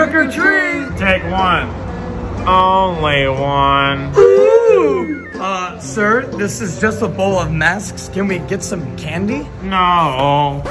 Trick or treat! Take one. Only one. Uh, sir, this is just a bowl of masks. Can we get some candy? No.